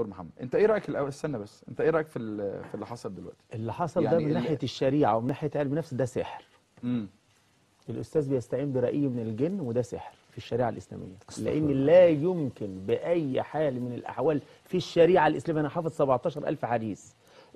دكتور محمد انت إيه رأيك الأول؟ استنى بس انت إيه رأيك في ال- في اللي حصل دلوقتي؟ اللي حصل يعني ده من ناحية الشريعة ومن ناحية علم النفس ده سحر. امم الأستاذ بيستعين برأي من الجن وده سحر في الشريعة الإسلامية. لأن لا يمكن بأي حال من الأحوال في الشريعة الإسلامية. أنا حافظ 17000 حديث.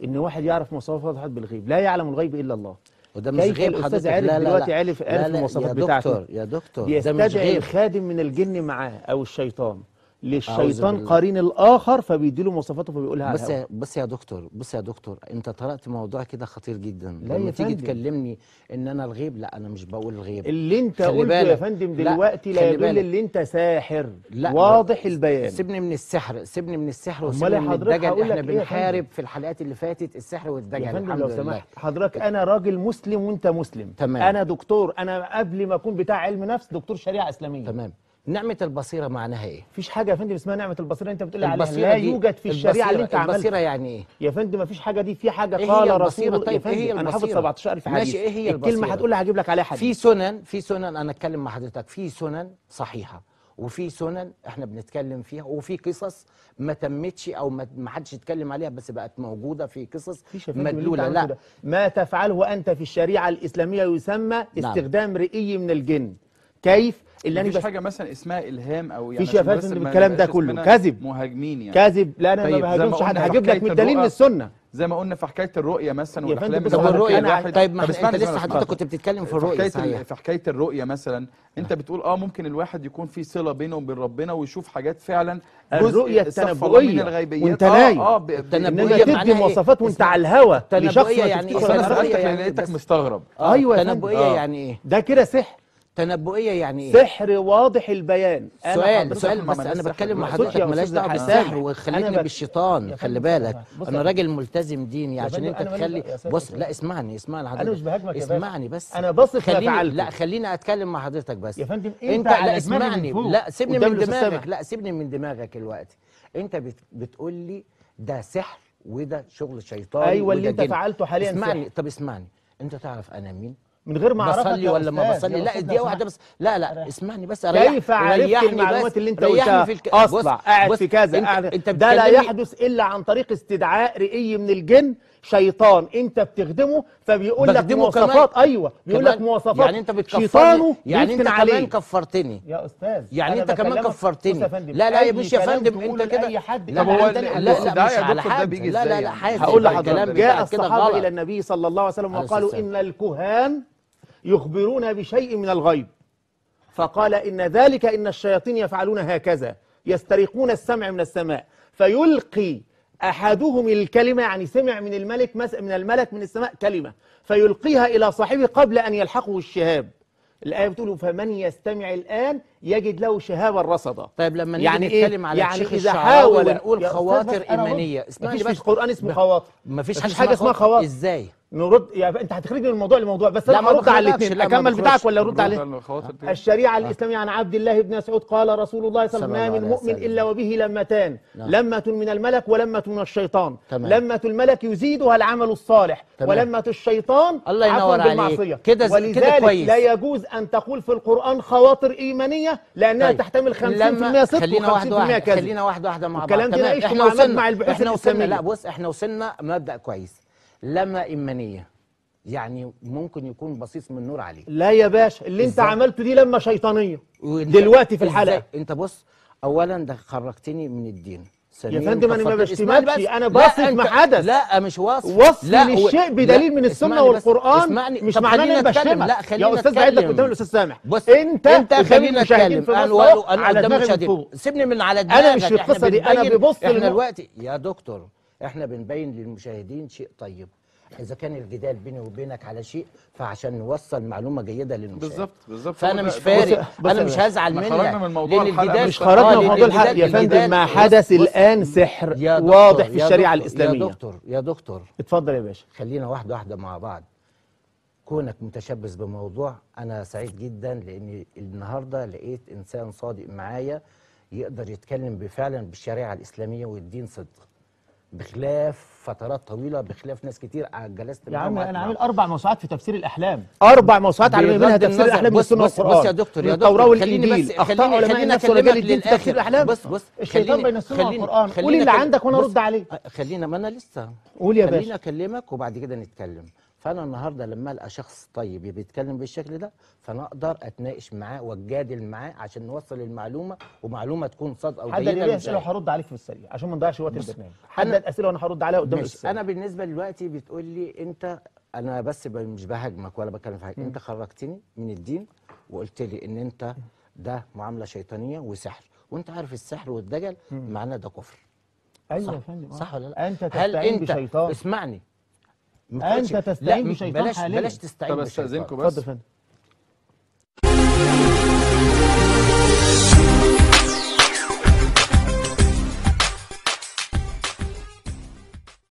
إن واحد يعرف مواصفات واحد بالغيب. لا يعلم الغيب إلا الله. وده مش غيب حضرتك؟ عرف لا لا دلوقتي عرف لا المواصفات يا بتاعته؟ دكتور يا دكتور ده مش غيب. الخادم من الجن معاه أو الشيطان. للشيطان. قرين الآخر فبيديله مواصفاته فبيقولها الهوا. يا بص يا دكتور بص يا دكتور انت طرقت موضوع كده خطير جدا لا لما تيجي. تكلمني إن أنا الغيب لا أنا مش بقول الغيب اللي انت قلته يا. فندم لا، دلوقتي لا خلي يدل. اللي انت ساحر لا واضح البيان سيبني من السحر سيبني من السحر وسيبني من حضرتك الدجل إحنا إيه بنحارب؟ في الحلقات اللي فاتت السحر والدجل يا فندم لو سمحت حضرتك أنا راجل مسلم وأنت مسلم تمام. أنا دكتور أنا قبل ما أكون بتاع علم نفس دكتور شريعة إسلامية تمام نعمة البصيرة معناها إيه؟ مفيش حاجة يا فندم اسمها نعمة البصيرة أنت بتقول عليها لا يوجد في الشريعة اللي أنت عملتها يعني إيه؟ يا فندم مفيش حاجة دي في حاجة إيه قال؟ رسول طيب، يا إيه فندم أنا حافظ البصيرة؟ 17000 حديث ماشي، إيه هي الكلمة البصيرة؟ هتقولها هجيب لك عليها حديث في سنن في سنن أنا أتكلم مع حضرتك في سنن صحيحة وفي سنن إحنا بنتكلم فيها وفي قصص ما تمتش أو ما حدش يتكلم عليها بس بقت موجودة في قصص مدلولة لا. ما تفعله أنت في الشريعة الإسلامية يسمى استخدام رئي من الجن كيف؟ اللي أنا مفيش حاجة مثلا اسمها إلهام أو يعني مفيش يا فندم الكلام ده كله. كذب. مهاجمين يعني. كاذب. لا أنا طيب، ما بهاجمش حد. هجيب لك من دليل من. السنة. زي ما قلنا في حكاية الرؤية مثلا والاحلام طب والرؤيه أنا طيب ما أنت لسه حضرتك. كنت بتتكلم في الرؤية صحيح. في حكاية الرؤية مثلا أنت بتقول آه ممكن الواحد يكون في صلة بينه وبين ربنا ويشوف حاجات فعلا التنبؤية. الغيبيات. وأنت نايم. آه انما معناها تدي إيه؟ مواصفات وأنت على الهوا. لشخص يعني تفتكرش اصل أنا التنبؤية أنا سالتك يعني- لقيتك مستغرب. آه، أيوة آه. يعني إيه؟ ده كده سحر. تنبؤية يعني إيه؟ سحر واضح البيان أنا سؤال سؤال بس أنا؟ بتكلم مع حضرتك مالهاش دعوة. بالسحر وخليتني بالشيطان خلي بالك أنا راجل ملتزم ديني عشان أنت تخلي بص. لا اسمعني اسمعني حضرتك مش بهاجمك. اسمعني بس أنا بصف ما خليني. لا خليني أتكلم مع حضرتك بس يا فندم، أنت على لا اسمعني لا سيبني من دماغك. لا سيبني من دماغك دلوقتي أنت بت بتقول لي ده سحر وده شغل شيطان أيوة اللي جن. فعلته حاليا اسمعني. طب اسمعني أنت تعرف أنا مين من غير ما أعرفك بصلي ولا ما بصلي؟ لا أستاذ دقيقه لو واحدة. بس. لا لا اسمعني بس ريح كيف عرفت المعلومات اللي أنت قلتها اصلع قاعد في كذا انت, قاعد انت ده لا يحدث إلا عن طريق استدعاء رئي من الجن شيطان. أنت بتخدمه فبيقول لك مواصفات كمان. أيوه بيقول لك؟ مواصفات. يعني أنت بتكفرني؟ يعني أنت كمان كفرتني؟ يا أستاذ يعني أنت كمان كفرتني؟ لا لا يا مش يا فندم أنت كده لا لا لا لا, مش على حد. لا لا لا؟ حازم هقول لحضرتك جاء الصحابه. إلى النبي صلى الله عليه وسلم وقالوا إن الكهان يخبرون بشيء من الغيب. فقال إن ذلك إن الشياطين يفعلون هكذا يسترقون السمع من السماء. فيلقي أحدهم الكلمة يعني سمع من الملك من الملك من السماء كلمة. فيلقيها إلى صاحبه قبل أن يلحقه الشهاب. الآية بتقول فمن يستمع الآن يجد له شهابا رصدا طيب لما نيجي يعني إيه؟ نتكلم على يعني الشيخ إذا الشعراوي حاول ونقول خواطر. إيمانية اسمعني مفيش في بس القرآن اسمه خواطر مفيش مفيش حاجة حاجة اسمها خواطر إزاي نرد يا أنت هتخرجني من الموضوع لموضوع بس لا، أنا هرد على الاثنين أكمل. بتاعك ولا ارد عليه دي. الشريعة الإسلامية عن عبد الله بن مسعود قال رسول الله صلى الله عليه وسلم ما من مؤمن. إلا وبه لمتان نعم. لمة من الملك ولمة من الشيطان تمام. لمة الملك يزيدها العمل الصالح. ولمة الشيطان الله ينور عليك. كده كده ولذلك كويس. لا يجوز أن تقول في القرآن خواطر إيمانية لأنها طيب. تحتمل 50% لما- صدق خلينا واحدة و50% واحدة كذب خلينا واحدة واحدة مع بعض والكلام ده إحنا مع وصلنا مجمع البحوث إحنا وصلنا. لا بص إحنا وصلنا مبدأ كويس لما ايمانيه يعني ممكن يكون بصيص من نور عليه لا يا باشا اللي انت؟ عملته دي لما شيطانية وإنت- دلوقتي في إزاي؟ الحلقة إنت بص اولا ده خرجتني من الدين يا فندم أنا ما بشتمكش، لا، بصف ما حدث. لا مش وصف وصف لا للشيء بدليل من السنة. والقرآن. اسمعني. مش معناه نتكلم. بشتمك. لا خلينا يا أستاذ بعد لك نتكلم. قدام الاستاذ سامح. بص أنت أنت خلينا نتكلم أنا أنا قدام فوق سيبني من على دماغك. مش في إحنا القصة دي، بنبين- ببص إحنا دلوقتي يا دكتور إحنا بنبين للمشاهدين شيء طيب. إذا كان الجدال بيني وبينك على شيء فعشان نوصل معلومة جيدة للمشاهد. بالظبط بالظبط. فأنا مش فارق. أنا مش هزعل منك. خرجنا من موضوع الجدال- مش خرجنا من موضوع الحلقة. يا فندم ما حدث الآن سحر واضح في الشريعة الاسلاميه يا دكتور يا دكتور. اتفضل يا باشا. خلينا واحدة واحدة مع بعض. كونك متشبث بموضوع أنا سعيد جدا لأن النهاردة لقيت إنسان صادق معايا يقدر يتكلم بفعلا بالشريعة الإسلامية والدين صدق. بخلاف فترات طويلة بخلاف ناس كتير جلست يا عم أنا. عامل أربع موسوعات في تفسير الأحلام. أربع موسوعات على منها تفسير الأحلام بص بص بص يا دكتور يا دكتور خليني بس اخطاء خليني خليني اكلمك الدين في تفسير للاخر الأحلام. بص بص الشيطان خليني- بين السنة خليني- والقرآن. قول خليني اللي عندك وأنا ارد عليه. خلينا ما أنا لسه قول يا خليني باشا. أكلمك وبعد كده نتكلم. فأنا النهارده لما ألقى شخص طيب بيتكلم بالشكل ده فأنا أقدر أتناقش معاه وأتجادل معاه عشان نوصل المعلومة ومعلومة تكون صادقة وجيدة لي أسئلة للمشاهد. وهرد عليك في السريع عشان ما نضيعش وقت البرنامج. أنا- حدد أسئلة وأنا هرد عليها قدام أنا بالنسبة دلوقتي بتقول لي أنت أنا بس مش بهاجمك ولا بتكلم في حاجة. أنت خرجتني من الدين وقلت لي إن أنت ده معاملة شيطانية وسحر. وأنت عارف السحر والدجل معناه ده كفر. أيوه صح؟ يا فندم آه. صح ولا لا؟ أنت هل أنت بشيطان. اسمعني. أنت تستعين بشيطان حاليا. بلاش تستعين طب استاذنكم بس. اتفضل.